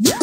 Yeah.